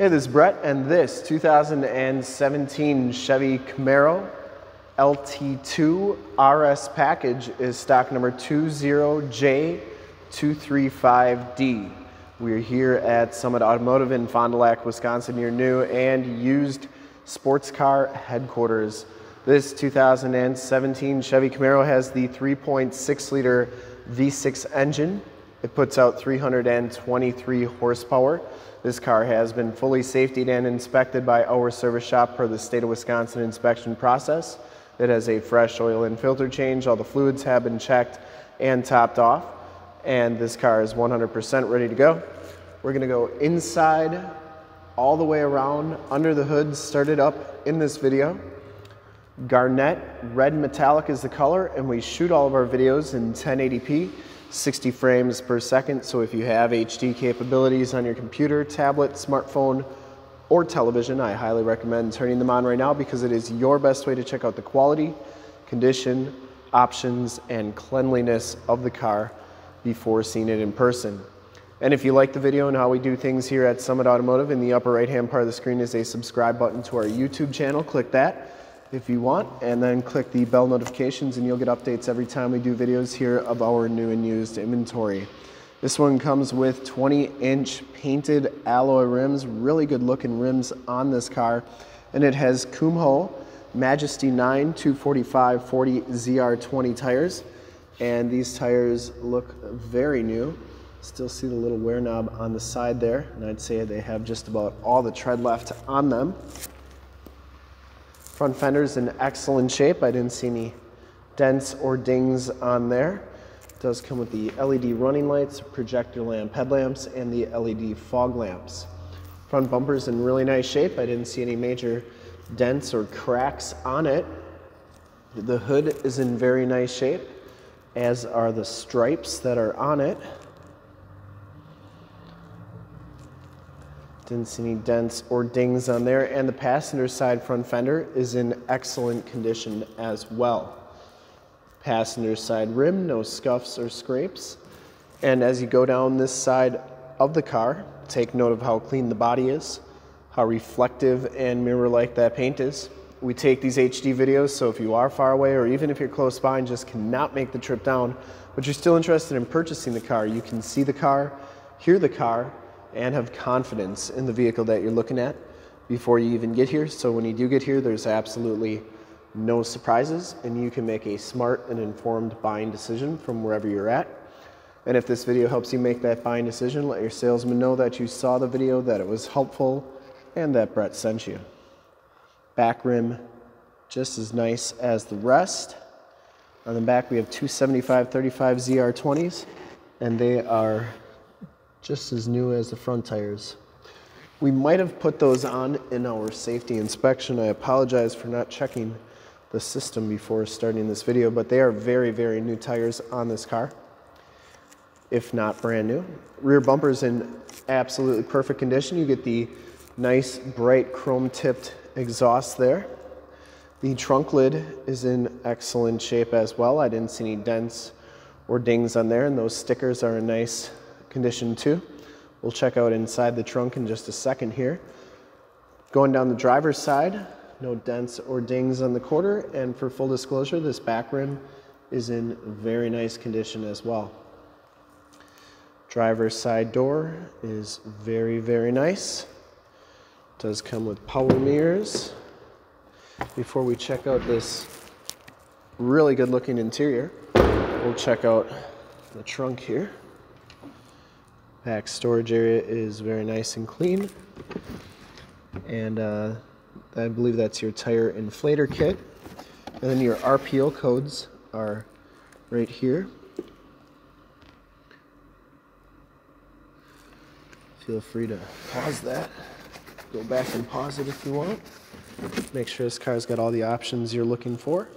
Hey, this is Brett, and this 2017 Chevy Camaro LT2 RS package is stock number 20J235D. We're here at Summit Automotive in Fond du Lac, Wisconsin, your new and used sports car headquarters. This 2017 Chevy Camaro has the 3.6 liter V6 engine. It puts out 323 horsepower. This car has been fully safetied and inspected by our service shop per the state of Wisconsin inspection process. It has a fresh oil and filter change. All the fluids have been checked and topped off. And this car is 100% ready to go. We're gonna go inside, all the way around, under the hood, started up in this video. Garnet, red metallic is the color, and we shoot all of our videos in 1080p. 60 frames per second. So if you have HD capabilities on your computer, tablet, smartphone, or television, I highly recommend turning them on right now because it is your best way to check out the quality, condition, options, and cleanliness of the car before seeing it in person. And if you like the video and how we do things here at Summit Automotive, in the upper right hand part of the screen is a subscribe button to our YouTube channel. Click that if you want, and then click the bell notifications and you'll get updates every time we do videos here of our new and used inventory. This one comes with 20 inch painted alloy rims, really good looking rims on this car. And it has Kumho Majesty 9 245 40 ZR20 tires. And these tires look very new. Still see the little wear knob on the side there. And I'd say they have just about all the tread left on them. Front fender's in excellent shape. I didn't see any dents or dings on there. It does come with the LED running lights, projector lamp headlamps, and the LED fog lamps. Front bumper's in really nice shape. I didn't see any major dents or cracks on it. The hood is in very nice shape, as are the stripes that are on it. Didn't see any dents or dings on there. And the passenger side front fender is in excellent condition as well. Passenger side rim, no scuffs or scrapes. And as you go down this side of the car, take note of how clean the body is, how reflective and mirror-like that paint is. We take these HD videos, so if you are far away or even if you're close by and just cannot make the trip down, but you're still interested in purchasing the car, you can see the car, hear the car, and have confidence in the vehicle that you're looking at before you even get here. So when you do get here, there's absolutely no surprises and you can make a smart and informed buying decision from wherever you're at. And if this video helps you make that buying decision, let your salesman know that you saw the video, that it was helpful, and that Brett sent you. Back rim, just as nice as the rest. On the back, we have two 7535 ZR20s, and they are just as new as the front tires. We might have put those on in our safety inspection. I apologize for not checking the system before starting this video, but they are very, very new tires on this car, if not brand new. Rear bumper's in absolutely perfect condition. You get the nice, bright, chrome-tipped exhaust there. The trunk lid is in excellent shape as well. I didn't see any dents or dings on there, and those stickers are in nice condition two. We'll check out inside the trunk in just a second here. Going down the driver's side, no dents or dings on the quarter. And for full disclosure, this back rim is in very nice condition as well. Driver's side door is very, very nice. Does come with power mirrors. Before we check out this really good looking interior, we'll check out the trunk here. Back storage area is very nice and clean. And uh, I believe that's your tire inflator kit. And then your RPO codes are right here. Feel free to pause that. Go back and pause it if you want. Make sure this car's got all the options you're looking for.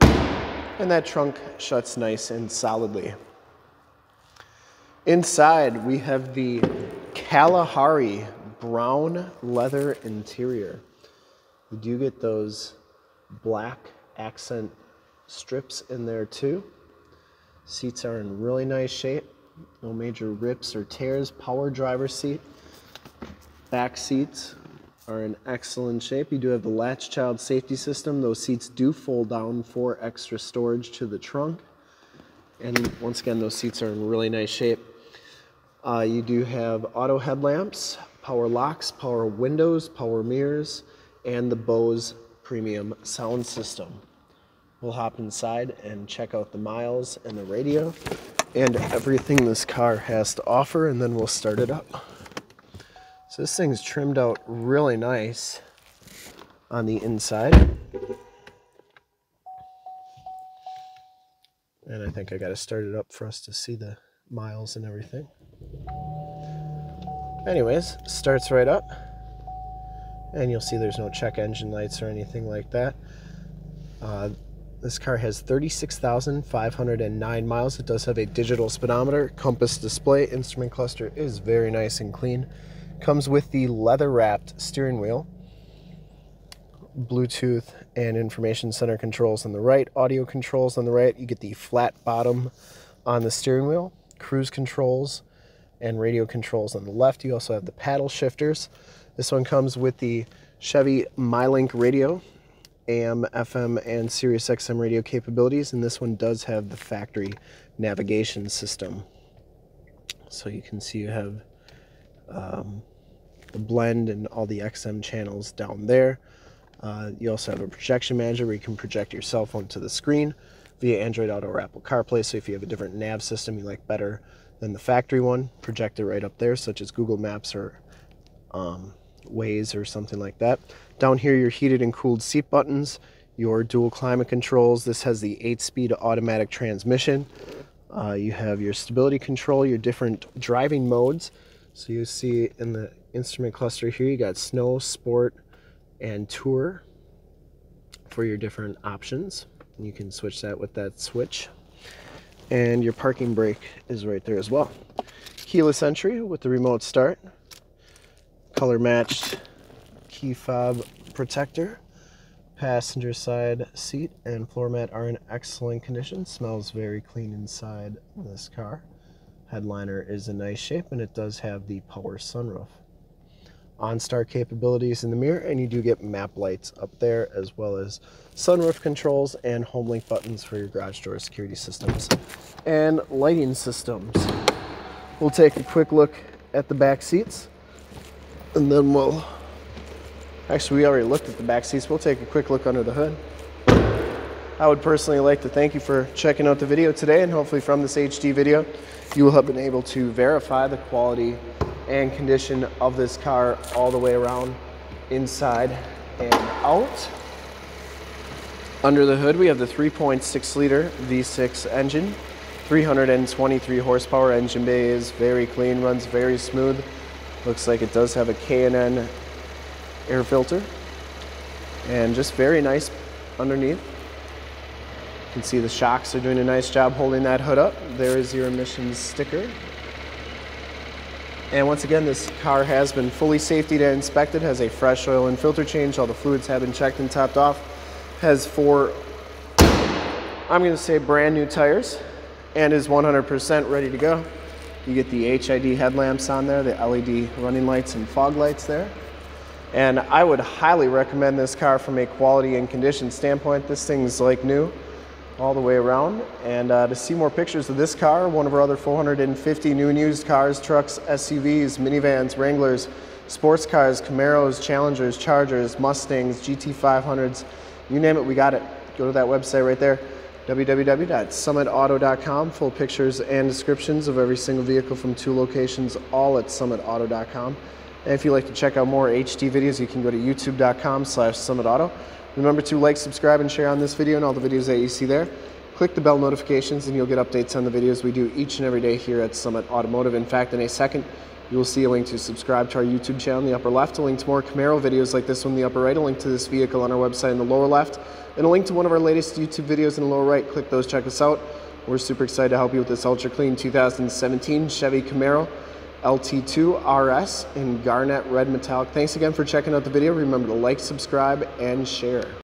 And that trunk shuts nice and solidly. Inside, we have the Kalahari brown leather interior. We do get those black accent strips in there too. Seats are in really nice shape. No major rips or tears. Power driver seat. Back seats are in excellent shape. You do have the latch child safety system. Those seats do fold down for extra storage to the trunk. And once again, those seats are in really nice shape. Uh, you do have auto headlamps, power locks, power windows, power mirrors, and the Bose premium sound system. We'll hop inside and check out the miles and the radio and everything this car has to offer and then we'll start it up. So this thing's trimmed out really nice on the inside. And I think I got to start it up for us to see the miles and everything. Anyways, starts right up. And you'll see there's no check engine lights or anything like that. Uh, this car has 36,509 miles. It does have a digital speedometer, compass display, instrument cluster is very nice and clean. Comes with the leather wrapped steering wheel, Bluetooth and information center controls on the right, audio controls on the right. You get the flat bottom on the steering wheel, cruise controls, and radio controls on the left. You also have the paddle shifters. This one comes with the Chevy MyLink radio, AM, FM, and Sirius XM radio capabilities, and this one does have the factory navigation system. So you can see you have um, the blend and all the XM channels down there. Uh, you also have a projection manager where you can project your cell phone to the screen via Android Auto or Apple CarPlay. So if you have a different nav system you like better than the factory one, project it right up there, such as Google Maps or um, Waze or something like that. Down here, your heated and cooled seat buttons, your dual climate controls. This has the 8-speed automatic transmission. Uh, you have your stability control, your different driving modes. So you see in the instrument cluster here, you got snow, sport, and tour for your different options. You can switch that with that switch. And your parking brake is right there as well. Keyless entry with the remote start. Color matched key fob protector. Passenger side seat and floor mat are in excellent condition. Smells very clean inside this car. Headliner is in nice shape and it does have the power sunroof. OnStar capabilities in the mirror and you do get map lights up there as well as sunroof controls and HomeLink buttons for your garage door security systems and lighting systems. We'll take a quick look at the back seats and then we'll actually we already looked at the back seats we'll take a quick look under the hood I would personally like to thank you for checking out the video today and hopefully from this HD video you will have been able to verify the quality and condition of this car all the way around inside and out. Under the hood we have the 3.6 liter V6 engine 323 horsepower engine bay is very clean runs very smooth Looks like it does have a K&N air filter and just very nice underneath. You can see the shocks are doing a nice job holding that hood up. There is your emissions sticker. And once again, this car has been fully safety and inspected, has a fresh oil and filter change. All the fluids have been checked and topped off. Has four, I'm gonna say brand new tires and is 100% ready to go. You get the HID headlamps on there, the LED running lights and fog lights there. And I would highly recommend this car from a quality and condition standpoint. This thing's like new all the way around. And uh, to see more pictures of this car, one of our other 450 new and used cars, trucks, SUVs, minivans, Wranglers, sports cars, Camaros, Challengers, Chargers, Mustangs, GT500s, you name it, we got it. Go to that website right there www.summitauto.com. Full pictures and descriptions of every single vehicle from two locations, all at summitauto.com. And if you'd like to check out more HD videos, you can go to youtube.com slash summitauto. Remember to like, subscribe, and share on this video and all the videos that you see there. Click the bell notifications and you'll get updates on the videos we do each and every day here at Summit Automotive. In fact, in a second, you will see a link to subscribe to our YouTube channel in the upper left, a link to more Camaro videos like this one in the upper right, a link to this vehicle on our website in the lower left, and a link to one of our latest YouTube videos in the lower right. Click those, check us out. We're super excited to help you with this ultra clean 2017 Chevy Camaro LT2 RS in garnet red metallic. Thanks again for checking out the video. Remember to like, subscribe, and share.